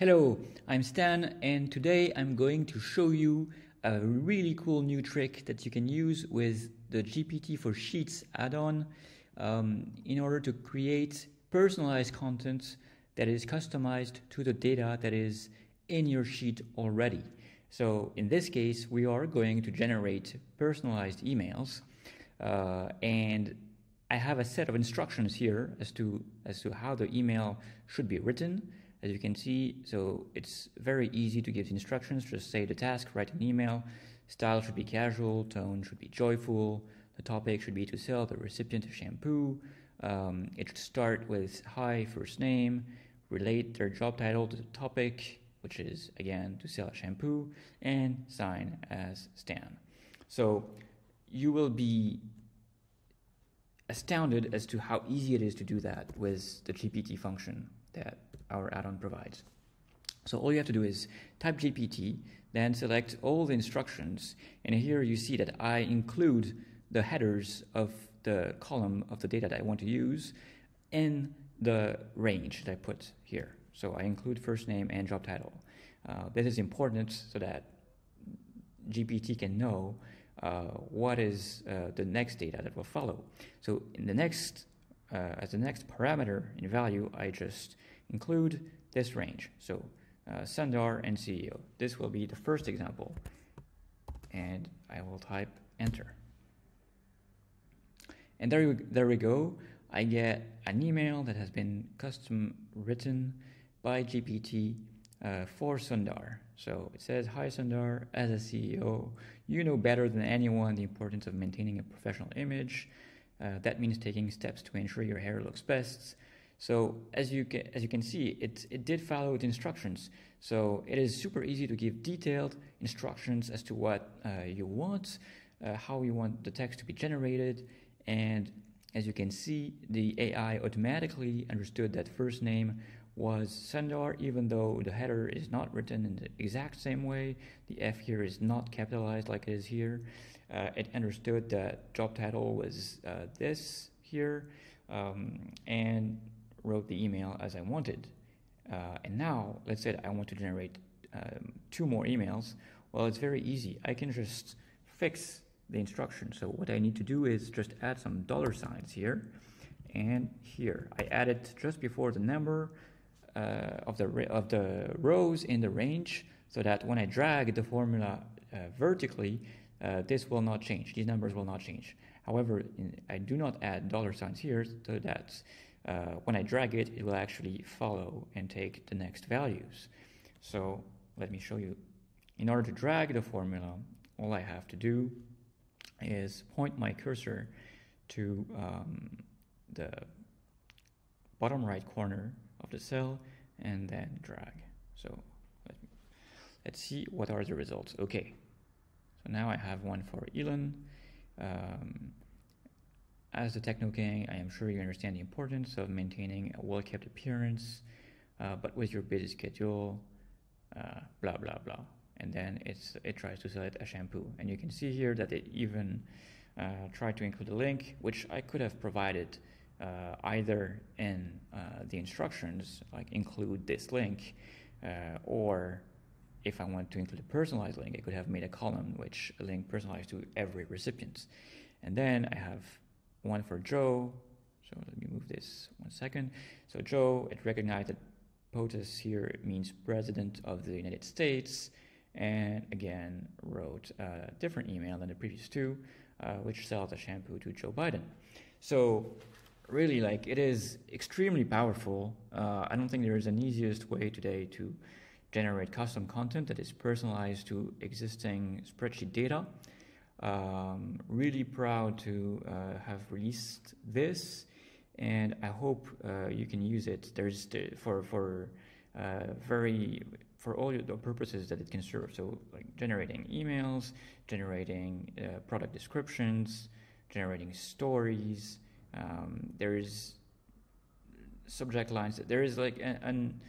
Hello, I'm Stan, and today I'm going to show you a really cool new trick that you can use with the GPT for Sheets add-on um, in order to create personalized content that is customized to the data that is in your sheet already. So in this case, we are going to generate personalized emails uh, and I have a set of instructions here as to as to how the email should be written as you can see, so it's very easy to give instructions. Just say the task, write an email. Style should be casual, tone should be joyful. The topic should be to sell the recipient a shampoo. Um, it should start with hi, first name, relate their job title to the topic, which is again to sell a shampoo, and sign as Stan. So you will be astounded as to how easy it is to do that with the GPT function that our add-on provides. So all you have to do is type GPT, then select all the instructions, and here you see that I include the headers of the column of the data that I want to use in the range that I put here. So I include first name and job title. Uh, this is important so that GPT can know uh, what is uh, the next data that will follow. So in the next, uh, as the next parameter in value, I just include this range. So uh, Sundar and CEO. This will be the first example. And I will type enter. And there, we, there we go. I get an email that has been custom written by GPT uh, for Sundar. So it says, Hi Sundar, as a CEO, you know better than anyone the importance of maintaining a professional image. Uh, that means taking steps to ensure your hair looks best, so as you can, as you can see, it, it did follow the instructions. So it is super easy to give detailed instructions as to what uh, you want, uh, how you want the text to be generated. And as you can see, the AI automatically understood that first name was Sundar, even though the header is not written in the exact same way. The F here is not capitalized like it is here. Uh, it understood that job title was uh, this here. Um, and wrote the email as I wanted. Uh, and now, let's say I want to generate um, two more emails. Well, it's very easy. I can just fix the instruction. So what I need to do is just add some dollar signs here and here. I added just before the number uh, of the of the rows in the range, so that when I drag the formula uh, vertically, uh, this will not change. These numbers will not change. However, in, I do not add dollar signs here, so that uh, when I drag it, it will actually follow and take the next values. So let me show you. In order to drag the formula, all I have to do is point my cursor to um, the bottom right corner of the cell and then drag. So let me, let's see what are the results. Okay, so now I have one for Elon. Um, as the techno king, I am sure you understand the importance of maintaining a well kept appearance, uh, but with your busy schedule, uh, blah blah blah. And then it's it tries to select a shampoo, and you can see here that it even uh, tried to include a link, which I could have provided uh, either in uh, the instructions, like include this link, uh, or if I want to include a personalized link, I could have made a column which link personalized to every recipient. And then I have one for Joe. So let me move this one second. So Joe, it recognized that POTUS here means President of the United States, and again wrote a different email than the previous two, uh, which sells a shampoo to Joe Biden. So really, like it is extremely powerful. Uh, I don't think there is an easiest way today to generate custom content that is personalized to existing spreadsheet data. Um, really proud to uh, have released this, and I hope uh, you can use it. There's the, for for uh, very for all the purposes that it can serve. So like generating emails, generating uh, product descriptions, generating stories. Um, there's subject lines. There is like an, an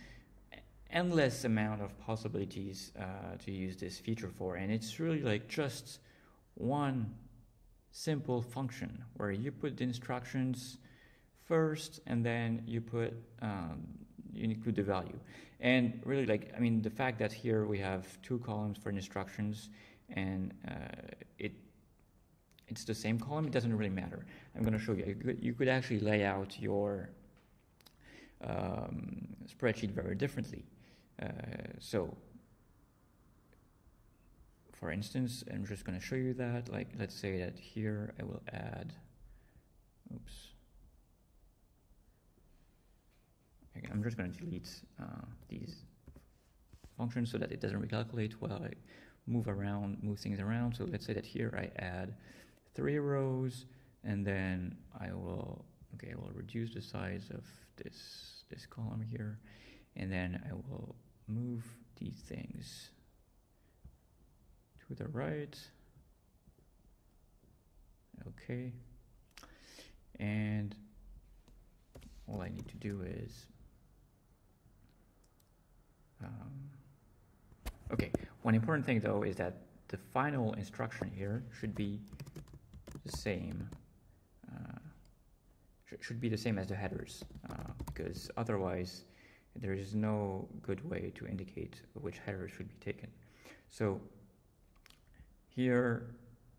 endless amount of possibilities uh, to use this feature for, and it's really like just one simple function where you put the instructions first and then you put um, you include the value. And really, like I mean, the fact that here we have two columns for instructions, and uh, it it's the same column, it doesn't really matter. I'm going to show you. You could, actually lay out your um, spreadsheet very differently. Uh, so, for instance, I'm just going to show you that. Like, let's say that here I will add. Oops. I'm just going to delete uh, these functions so that it doesn't recalculate while I move around, move things around. So let's say that here I add three rows and then I will, okay, I will reduce the size of this, this column here and then I will move these things to the right. Okay. And all I need to do is um, okay, one important thing though is that the final instruction here should be the same, uh, sh should be the same as the headers, uh, because otherwise there is no good way to indicate which headers should be taken. So here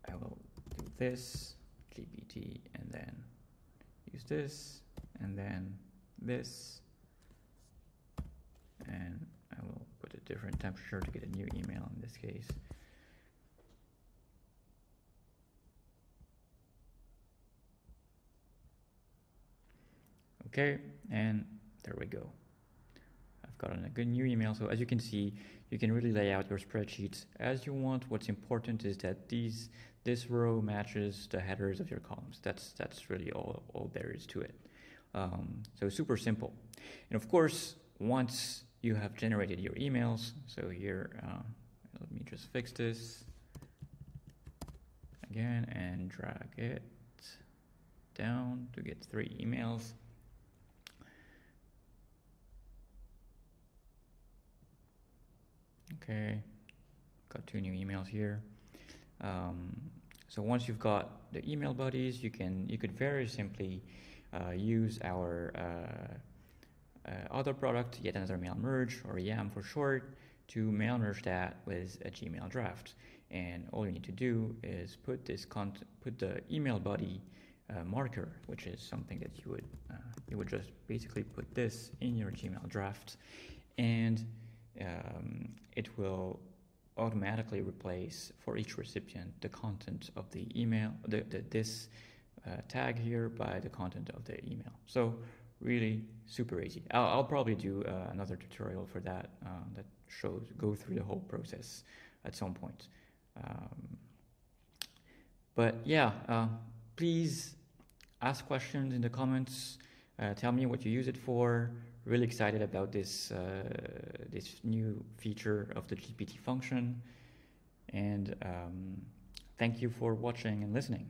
I will do this, GPT, and then use this, and then this, and I will put a different temperature to get a new email in this case. Okay, and there we go. Gotten a good new email. So as you can see, you can really lay out your spreadsheets as you want. What's important is that these this row matches the headers of your columns. That's that's really all, all there is to it. Um, so super simple. And of course, once you have generated your emails, so here, uh, let me just fix this again and drag it down to get three emails. Okay, got two new emails here. Um, so once you've got the email bodies, you can you could very simply uh, use our uh, uh, other product, yet another mail merge or YAMM for short, to mail merge that with a Gmail draft. And all you need to do is put this content, put the email body uh, marker, which is something that you would uh, you would just basically put this in your Gmail draft, and um, it will automatically replace for each recipient the content of the email, the, the this uh, tag here by the content of the email. So really super easy. I'll, I'll probably do uh, another tutorial for that uh, that shows go through the whole process at some point. Um, but yeah, uh, please ask questions in the comments. Uh, tell me what you use it for really excited about this uh, this new feature of the GPT function and um, thank you for watching and listening.